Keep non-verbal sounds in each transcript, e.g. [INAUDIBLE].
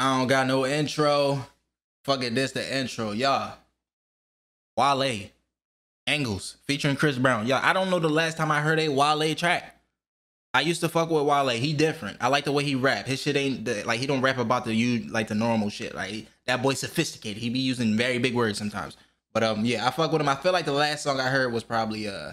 I don't got no intro. Fuck it, this the intro, y'all. Wale, Angles, featuring Chris Brown. Y'all, I don't know the last time I heard a Wale track. I used to fuck with Wale. He different. I like the way he rap. His shit ain't the, like he don't rap about the you like the normal shit. Like that boy sophisticated. He be using very big words sometimes. But um, yeah, I fuck with him. I feel like the last song I heard was probably uh,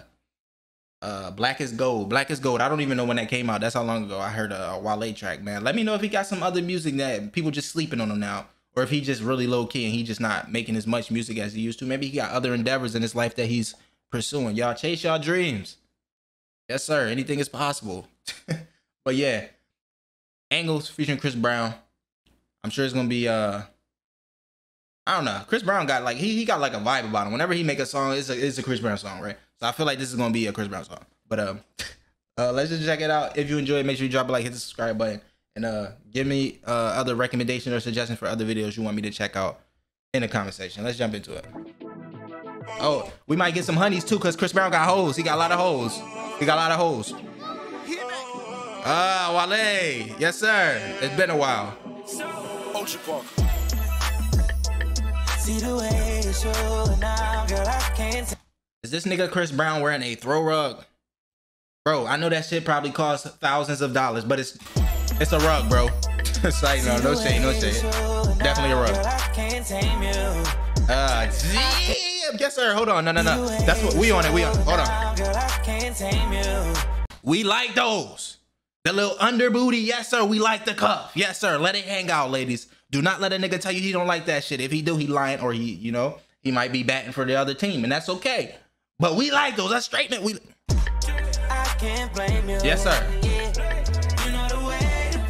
uh, Black is Gold. Black is Gold. I don't even know when that came out. That's how long ago I heard a, Wale track. Man, let me know if he got some other music that people just sleeping on him now, or if he just really low key and he just not making as much music as he used to. Maybe he got other endeavors in his life that he's pursuing. Y'all chase y'all dreams. Yes, sir. Anything is possible. [LAUGHS] but yeah, Angles featuring Chris Brown. I'm sure it's gonna be uh I don't know. Chris Brown got like he, he got like a vibe about him. Whenever he make a song, it's a it's a Chris Brown song, right? So I feel like this is gonna be a Chris Brown song. But um, [LAUGHS] uh, let's just check it out. If you enjoy make sure you drop a like, hit the subscribe button, and uh, give me uh other recommendations or suggestions for other videos you want me to check out in the comment section. Let's jump into it. Oh, we might get some honeys too, cause Chris Brown got hoes. He got a lot of hoes. He got a lot of hoes. Ah, Wale. Yes, sir. It's been a while. See the way now, girl, I can't Is this nigga Chris Brown wearing a throw rug? Bro, I know that shit probably costs thousands of dollars, but it's it's a rug, bro. [LAUGHS] it's like no, no shade, no shade. Definitely a rug. Uh, damn. Yes, sir. Hold on. No, no, no. That's what we on it. We on. Hold on. We like those. The little under booty. Yes, sir. We like the cuff. Yes, sir. Let it hang out, ladies. Do not let a nigga tell you he don't like that shit. If he do, he lying or he, you know, he might be batting for the other team, and that's okay. But we like those. That's straight man. We. Yes, sir.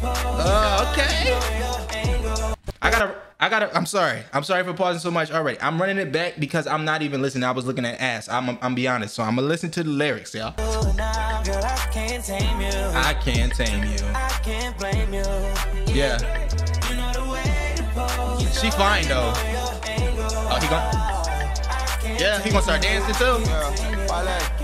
Uh, okay. I gotta. I gotta. I'm sorry. I'm sorry for pausing so much already. I'm running it back because I'm not even listening. I was looking at ass. I'm. I'm be honest. So I'm gonna listen to the lyrics, y'all. I can't tame you. I can't tame you. I can't blame you. Yeah. She fine though. Oh, he gone. Yeah, he gonna start dancing too. Yeah.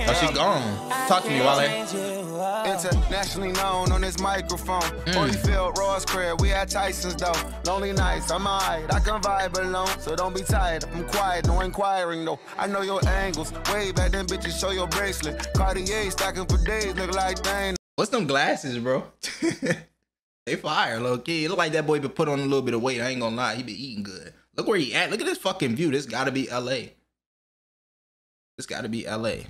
Oh, she gone. Talk to me, Wale. Internationally known on this microphone. Mm. Holyfield, Ross Crab, we at Tyson's though. Lonely nights, I'm alright. I can vibe alone, so don't be tired. I'm quiet, no inquiring though. I know your angles. Way back then, bitches, show your bracelet. Cartier stacking for days, look like Dane. What's them glasses, bro? [LAUGHS] they fire, little kid. Look like that boy been put on a little bit of weight. I ain't gonna lie, he been eating good. Look where he at. Look at this fucking view. This gotta be LA. This gotta be LA.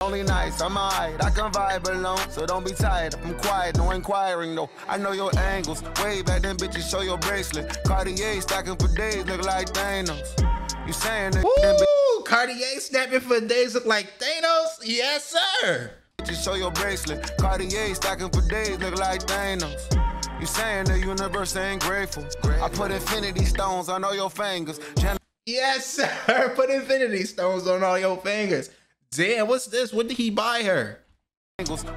Only nights, I'm alright. I can vibe alone, so don't be tired. I'm quiet, no inquiring though. I know your angles. Way back then, bitches, show your bracelet. Cartier stacking for days, look like Thanos. You saying that? Woo! Cartier snapping for days look like Thanos. Yes, sir. Bitches, show your bracelet. Cartier stacking for days, look like Thanos. You saying the universe ain't grateful. I put infinity stones on all your fingers. Gen- Yes, [LAUGHS] sir. Put infinity stones on all your fingers. Damn, what's this? What did he buy her?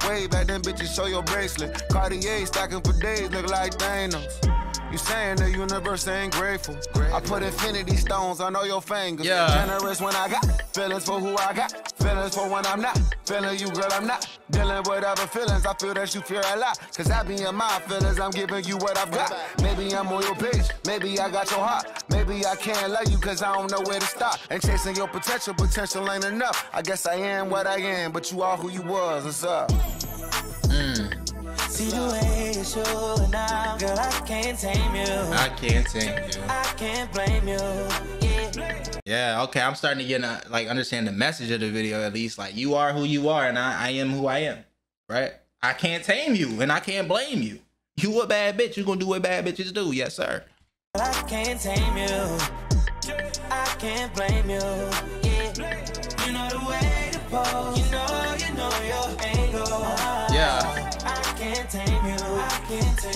Way back then, bitches, show your bracelet. Cartier stacking for days, look like Thanos. You saying the universe ain't grateful. I put infinity stones on all your fingers. Yeah. Generous when I got feelings for who I got. Feelings for when I'm not. Feeling you, girl, I'm not. Dealing with other feelings. I feel that you fear a lot. Cause I be in my feelings. I'm giving you what I've got. Maybe I'm on your page. Maybe I got your heart. Maybe I can't love you cause I don't know where to stop. And chasing your potential, potential ain't enough. I guess I am what I am, but you are who you was. What's up? Mm. See the way you show now, girl, I can't tame you. I can't tame you. I can't blame you. Yeah. Yeah, okay. I'm starting to get uh, like understand the message of the video at least. Like you are who you are, and I, I am who I am. Right? I can't tame you, and I can't blame you. You a bad bitch. You gonna do what bad bitches do. Yes, sir. I can't tame you. I can't blame you. Yeah. You know the way to pose.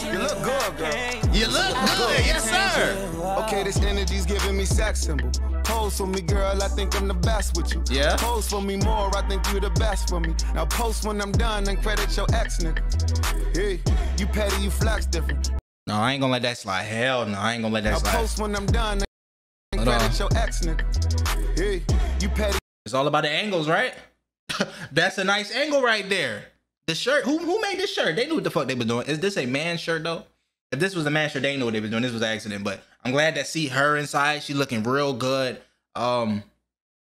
You. Look good, girl. You look good. Yes, sir. Okay, this energy's giving me sex symbol. Pose for me, girl, I think I'm the best with you. Yeah? Pose for me more, I think you're the best for me. Now post when I'm done and credit your ex nigga. Hey, you petty, you flex different. No, I ain't gonna let that slide. Hell no, I ain't gonna let that Now slide. post when I'm done and Hold on. credit your ex nigga. Hey, you petty, It's all about the angles, right? [LAUGHS] That's a nice angle right there. The shirt. Who who made this shirt? They knew what the fuck they was doing. Is this a man shirt though? If this was a master, they know what they was doing. This was an accident, but I'm glad to see her inside. She looking real good. Um,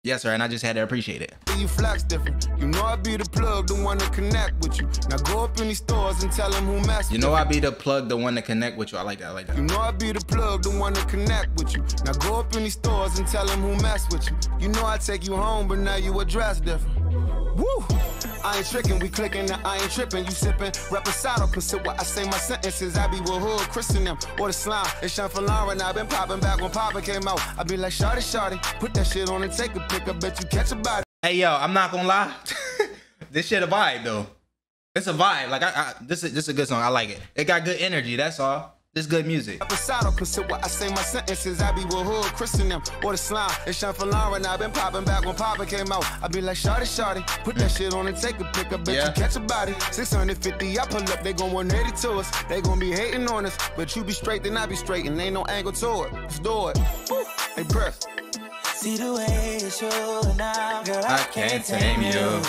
yes, sir, and I just had to appreciate it. You flex different. You know I be the plug, the one to connect with you. Now go up in these stores and tell them who mess with You know I be the plug, the one to connect with you. I like that. I like that. You know I be the plug, the one to connect with you. Now go up in these stores and tell them who mess with you. You know I take you home, but now you address different. Woo! I ain't tricking, we clicking, and I ain't tripping. You sipping, reposado, consider what I say my sentences. I be with hood, Christian them, or the slime. It's Sean for Lauren, I been popping back when Papa came out. I be like, Shorty, Shorty, put that shit on and take a pic. I bet you catch a body. Hey yo, I'm not gonna lie. [LAUGHS] this shit a vibe though. It's a vibe. Like I, I this is this is a good song. I like it. It got good energy. That's all. This good music. Reposado, consider what I say my sentences. I be with hood, Christian them, or the slime. It's Sean for Lauren, I been popping back when Papa came out. I be like, Shorty, Shorty, put that shit on and take a pic. I bet Yeah. you catch a body. 650, I pull up, they gon' 180 to us. They gon' be hating on us, but you be straight, then I be straight, and ain't no angle to it. Let's do it. Woo. Hey, press. See the way you show now, girl. I, I can't tame you,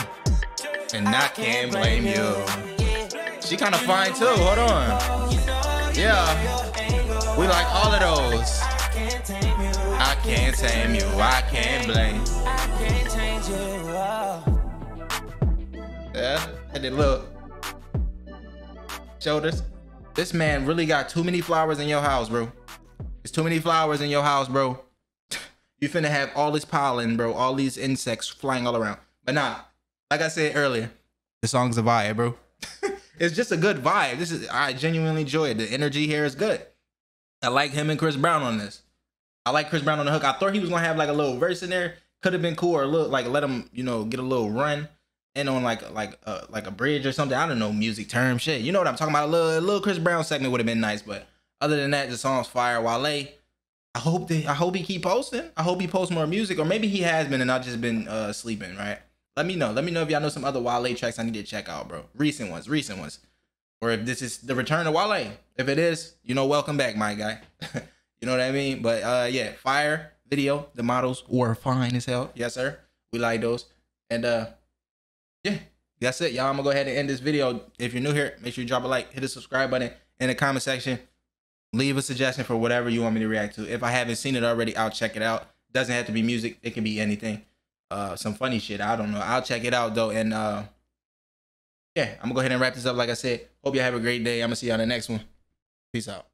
and I can't blame you. Yeah. She kind of fine too. Hold on. Yeah, we like all of those. I can't tame you. I can't blame. Yeah, and then look, shoulders. This man really got too many flowers in your house, bro. It's too many flowers in your house, bro. You finna have all this pollen, bro. All these insects flying all around. But nah, like I said earlier, the song's a vibe, bro. [LAUGHS] it's just a good vibe. This is I genuinely enjoy it. The energy here is good. I like him and Chris Brown on this. I like Chris Brown on the hook. I thought he was gonna have like a little verse in there. Could have been cool or look like let him, you know, get a little run and on like like uh, like a bridge or something. I don't know music term shit. You know what I'm talking about? A little, a little Chris Brown segment would have been nice, but other than that, the song's fire. Wale, I hope they, I hope he keep posting. I hope he posts more music, or maybe he has been and I've just been uh sleeping. Right? Let me know. Let me know if y'all know some other Wale tracks I need to check out, bro. Recent ones, recent ones, or if this is the return of Wale. If it is, you know, welcome back, my guy. [LAUGHS] you know what I mean? But uh, yeah, fire video. The models were fine as hell. Yes, sir. We like those. And uh, yeah, that's it, y'all. I'm gonna go ahead and end this video. If you're new here, make sure you drop a like, hit the subscribe button in the comment section. Leave a suggestion for whatever you want me to react to. If I haven't seen it already, I'll check it out. Doesn't have to be music. It can be anything. Uh, some funny shit. I don't know. I'll check it out though. And uh, yeah, I'm gonna go ahead and wrap this up. Like I said, hope y'all have a great day. I'm gonna see you on the next one. Peace out.